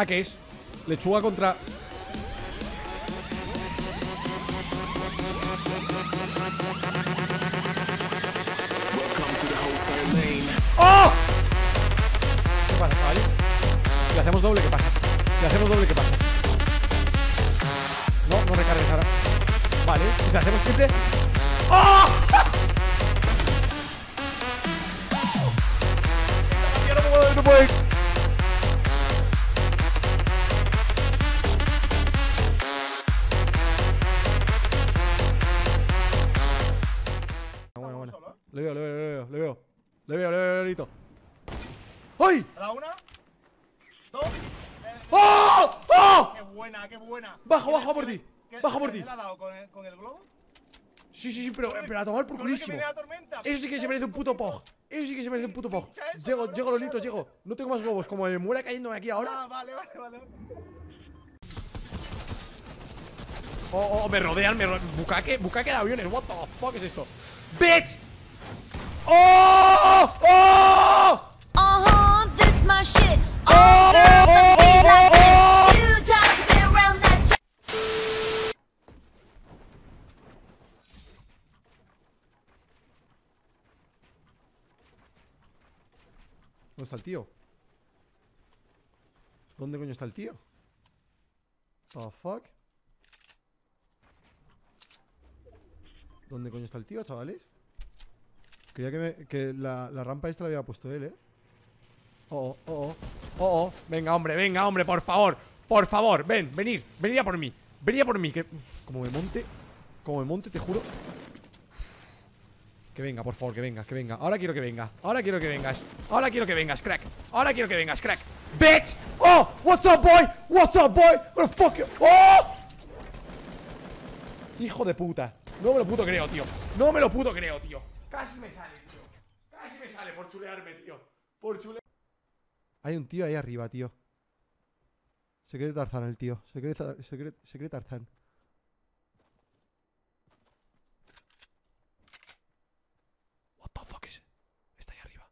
¿Ah, qué es? Lechuga contra... ¡Oh! ¿Qué pasa, chavales? Le hacemos doble, ¿qué pasa? Le hacemos doble, ¿qué pasa? No, no recargues ahora Vale, si hacemos triple buena, qué buena! Bajo, bajo por ti ¿Qué- Bajo por ti ¿qué le ha dado con el, con el globo? Sí, sí, sí, pero, pero a tomar por ¿Con el que culísimo? Eso sí que se merece un puto pog Eso sí que se merece un puto pog Llego, llego, Lolito, claro. llego No tengo más globos Como me muera cayéndome aquí ahora Ah, vale, vale, vale. Oh, oh, me rodean, me rodean Bukake, bukake de aviones What the fuck es esto ¡Bitch! ¡Oh! ¡Oh! This my shit. All girls está el tío? ¿Dónde coño está el tío? The fuck? ¿Dónde coño está el tío, chavales? Creía que, me- que la, rampa esta la había puesto él, ¿eh? Oh, oh, oh, oh, oh Venga, hombre, venga, hombre, por favor Por favor, ven, venid, venid a por mí Venid a por mí, que como me monte Como me monte, te juro que venga, por favor, que venga, que venga. Ahora quiero que venga, ahora quiero que vengas Ahora quiero que vengas, crack. Ahora quiero que vengas, crack. Bitch Oh, what's up, boy What's up, boy Oh. Hijo de puta. No me lo puto creo, tío. No me lo puto creo, tío. Casi me sale, tío. Casi me sale por chulearme, tío. Por chulearme Hay un tío ahí arriba, tío. Se cree Tarzán el tío. Se cree, se Tarzán What the fuck is Está ahí arriba.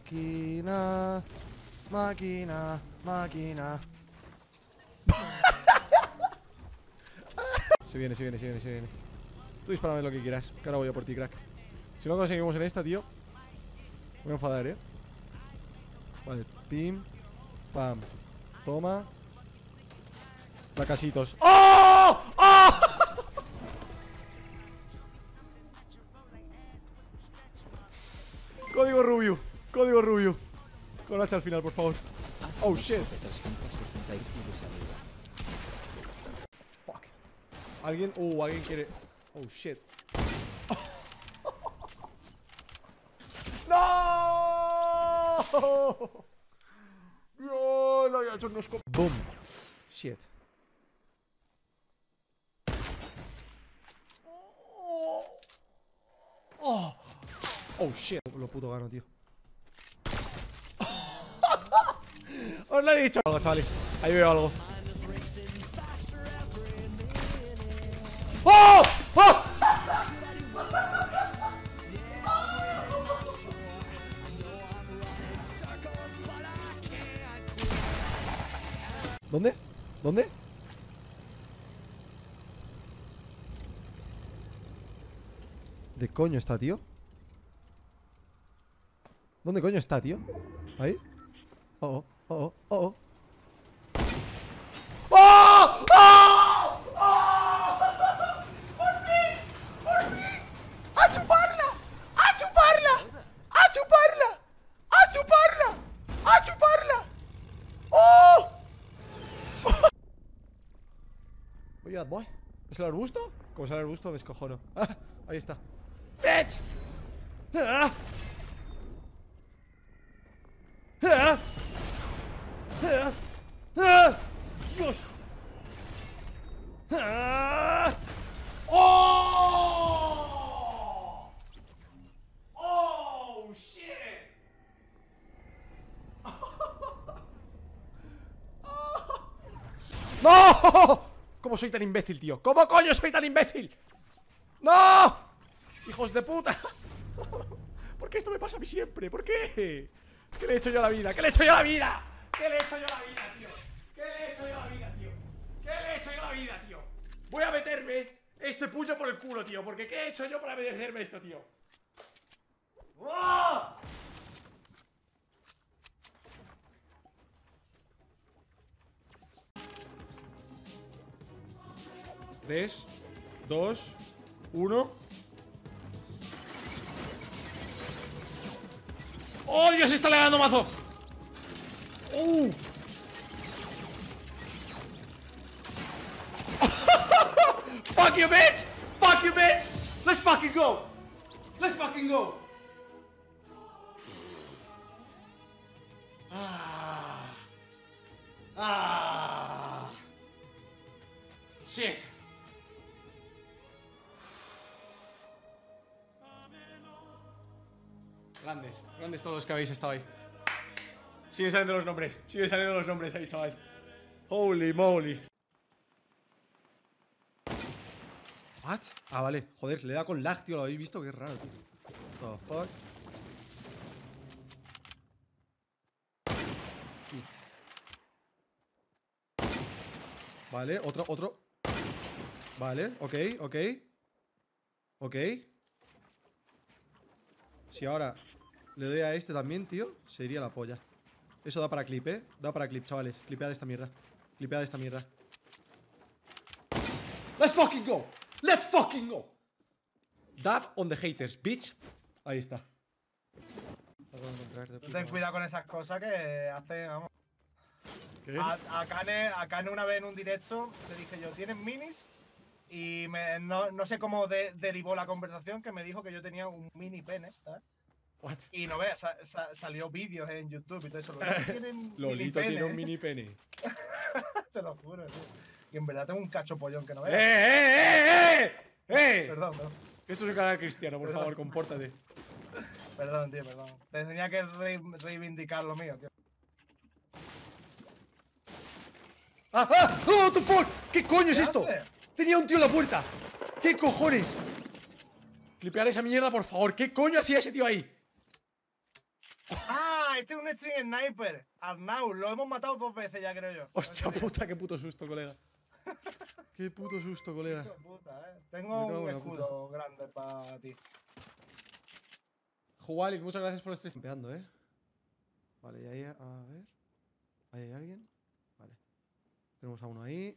Máquina. Máquina. Máquina. se viene, se viene, se viene, se viene. Tú dispárame lo que quieras, que ahora voy a por ti, crack. Si no conseguimos en esta, tío. Voy a enfadar, eh. Vale, pim. Pam. Toma. Placasitos. ¡Oh! Rubio. Con H al final, por favor. Oh shit. Fuck. Alguien, uh, alguien quiere. Oh shit. ¡No! No, había hecho unos Boom. Shit. Oh. Oh shit, lo puto gano, tío. Os lo he dicho. Algo, chavales. Ahí veo algo. ¡Oh! ¡Oh! ¿Dónde? ¿Dónde? ¿De coño está, tío? ¿Dónde coño está, tío? ¿Ahí? Oh, oh, oh, oh, oh. ¡Oh! ¡Oh! ¡Oh! ¡Por fin! ¡Por fin! ¡A chuparla! ¡A chuparla! ¡A chuparla! ¡A chuparla! ¡A chuparla! ¡Oh! Oye, bad boy. ¿Es el arbusto? Como es el arbusto, me escojono. Ah, ahí está. ¡Bitch! ¡Ah! ¡Ah! ¡Ah! ¡Dios! ¡Ah! ¡Oh! ¡Oh, shit! ¡No! ¿Cómo soy tan imbécil, tío? ¿Cómo coño soy tan imbécil? ¡No! ¡Hijos de puta! ¿Por qué esto me pasa a mí siempre? ¿Por qué? ¿Qué le he hecho yo a la vida? ¿Qué le he hecho yo a la vida? ¿Qué le he hecho yo a la vida, tío? ¿Qué le he hecho yo a la vida, tío? ¿Qué le he hecho yo la vida, tío? Voy a meterme este puño por el culo, tío. Porque ¿qué he hecho yo para merecerme esto, tío? 3, 2, 1. ¡Oh, Dios! Está dando mazo. ¡Uh! Fuck you, bitch! Fuck you, bitch! Let's fucking go! Let's fucking go! Grandes, grandes todos los que habéis estado ahí. Siguen saliendo los nombres, siguen saliendo los nombres ahí, chaval. Holy moly. What? Ah, vale. Joder, le da con lag, tío. ¿Lo habéis visto? Qué raro, tío. The fuck. Vale, otro, otro. Vale, ok, ok. Ok. Si ahora le doy a este también, tío, sería la polla. Eso da para clip, ¿eh? Da para clip, chavales. Clipead esta mierda. Clipead esta mierda. Let's fucking go. Let's fucking go. Dab on the haters, bitch. Ahí está. Ten cuidado con esas cosas que hacen, vamos. ¿Qué? A, a Kane, a Kane una vez en un directo le dije yo, ¿tienes minis? Y me- no, no sé cómo de- derivó la conversación que me dijo que yo tenía un mini pene, ¿sabes? What? Y no veas, sa- sa- salió vídeos en YouTube y todo eso. ¿Tienen mini Lolito tiene un mini pene. Te lo juro, tío. Y en verdad tengo un cacho pollón que no ¡Eh, veas. eh, eh, eh! ¡Eh! Perdón, perdón, Esto es un canal cristiano, por Perdón. favor, compórtate. perdón, tío, perdón. Tenía que re- reivindicar lo mío, tío. ¡Ah, ah! ¡Oh, what the fuck! ¿Qué coño es ¿Qué esto? hace? Tenía un tío en la puerta. ¿Qué cojones? Clipear esa mierda, por favor. ¿Qué coño hacía ese tío ahí? Este es un string sniper. Arnau, lo hemos matado dos veces ya, creo yo. Hostia puta, qué puto susto, colega. Qué puto susto, colega. Puta, eh. Tengo un escudo grande para ti. Jualik, muchas gracias por este Campeando, eh. Vale, y ahí, a ver. ¿Ahí hay alguien? Vale. Tenemos a uno ahí.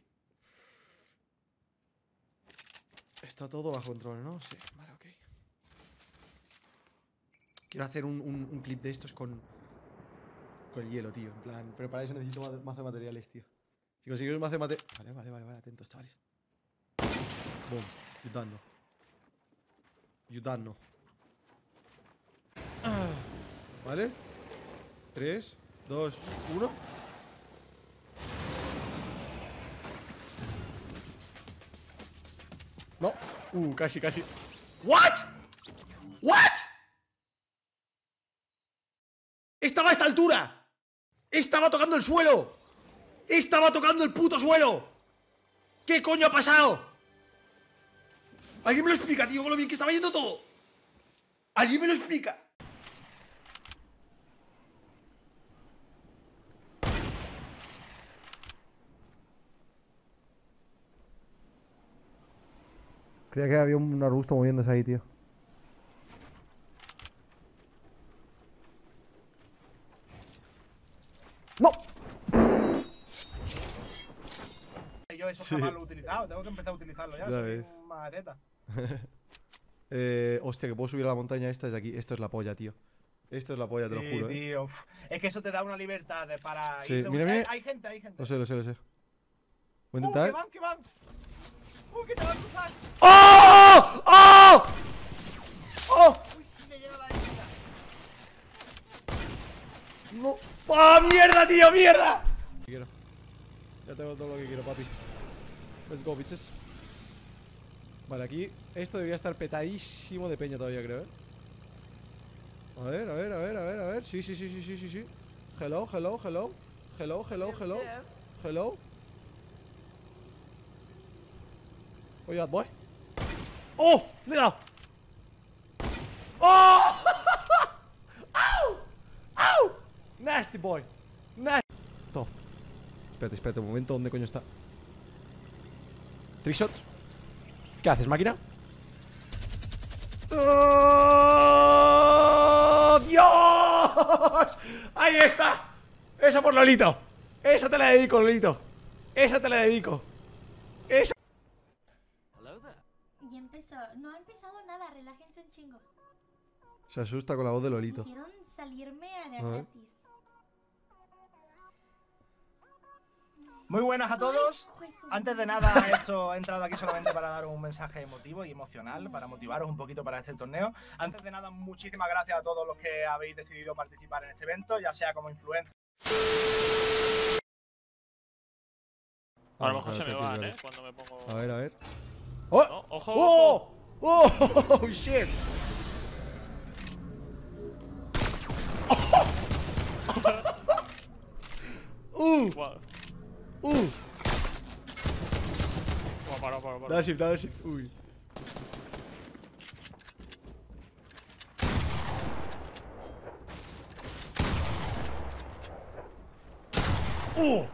Está todo bajo control, ¿no? Sí, vale, ok. Quiero hacer un, un- un clip de estos con. Con el hielo, tío. En plan. Pero para eso necesito ma- mazo de materiales, tío. Si conseguimos mazo de materiales. Vale, vale, vale, vale. Atentos, chavales. Boom. You done no. ¿Vale? 3, 2, 1. No. Uh, casi, casi. ¿What? ¿What? Estaba a esta altura. Estaba tocando el suelo. Estaba tocando el puto suelo. ¿Qué coño ha pasado? ¿Alguien me lo explica, tío, que estaba yendo todo? ¿Alguien me lo explica? Creía que había un arbusto moviéndose ahí, tío. ¡No! Y yo eso Sí. jamás lo he utilizado. Tengo que empezar a utilizarlo ya. Ya soy ves. un majareta. Eh, hostia, que puedo subir a la montaña esta desde aquí. Esto es la polla, tío. Esto es la polla, te lo Sí, juro, eh. tío. uf. Es que eso te da una libertad de para Sí, mira, mira. Hay gente, hay gente. Lo sé, lo sé, lo sé. Voy a ¡Uh, que intentar. van, que van! ¡Uh, que te van a cruzar! ¡Oh! ¡Oh! ¡Oh! ¡Uy, sí me llega la herida! ¡No! ¡Ah, mierda, tío! ¡Mierda! Quiero. Ya tengo todo lo que quiero, papi. Let's go, bitches. Vale, aquí esto debería estar petadísimo de peña todavía, creo, ¿eh? A ver, a ver, a ver, a ver, a ver. Sí, sí, sí, sí, sí, sí, sí. Hello, hello, hello. Hello, hello, hello. Hello. Oye, bad boy. ¡Oh! ¡Le he dado! ¡Oh! ¡Au! ¡Au! Nasty boy. Nasty. Toma. Espérate, espérate un momento. ¿Dónde coño está? Trickshots. ¿Qué haces, máquina? ¡Oh, ¡Dios! ¡Ahí está! Esa por Lolito. Esa te la dedico, Lolito. Esa te la dedico. Esa. Ya empezó. No ha empezado nada, relájense un chingo. Se asusta con la voz de Lolito. hicieron salirme a gratis. Muy buenas a todos. Antes de nada, he, hecho- he entrado aquí solamente para dar un mensaje emotivo y emocional, para motivaros un poquito para este torneo. Antes de nada, muchísimas gracias a todos los que habéis decidido participar en este evento, ya sea como influencer. A lo mejor se me van, ¿eh? Cuando me pongo. A ver, a ver. ¡Oh! No, ojo, ¡Oh! ¡Oh! ¡Shit! ¡Uh! Guau. ¡Uh! Guau, para, para, para. Dale shift, dale shift. Uy. ¡Uh! ¡Mm!